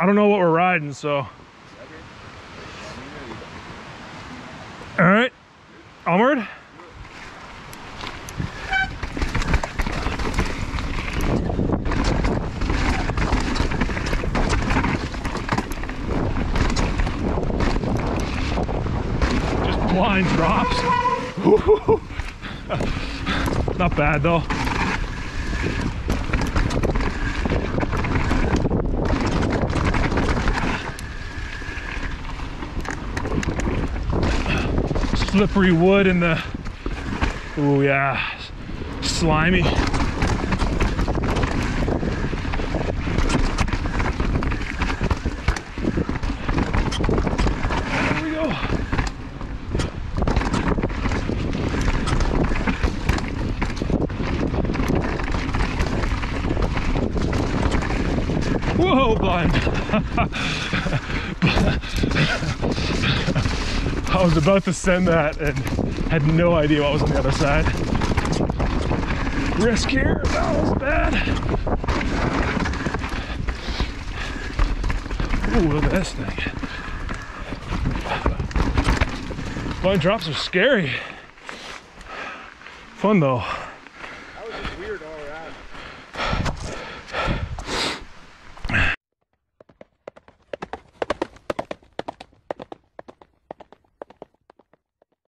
I don't know what we're riding, so. All right, onward. Just blind drops. Not bad though. Slippery wood and the oh yeah slimy. Whoa blind I was about to send that and had no idea what was on the other side. Risk here, that was bad. Ooh, look at this thing. Drops are scary. Fun though.